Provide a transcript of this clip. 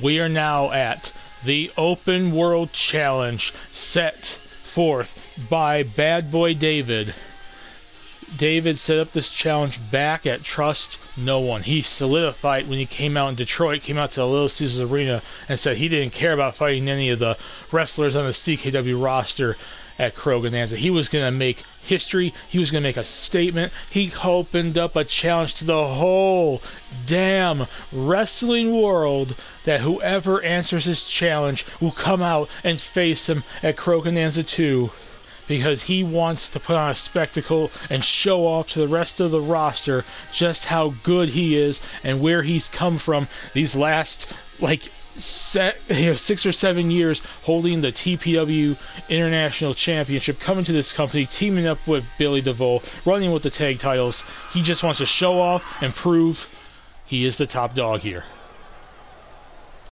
we are now at the Open World Challenge set forth by Bad Boy David. David set up this challenge back at Trust No One. He solidified when he came out in Detroit, came out to the Little Caesars Arena, and said he didn't care about fighting any of the wrestlers on the CKW roster at Kroga-Nanza. He was going to make history. He was going to make a statement. He opened up a challenge to the whole damn wrestling world that whoever answers his challenge will come out and face him at Kroga-Nanza 2 because he wants to put on a spectacle and show off to the rest of the roster just how good he is and where he's come from these last like set, you know, six or seven years holding the TPW International Championship, coming to this company, teaming up with Billy DeVoe, running with the tag titles. He just wants to show off and prove he is the top dog here.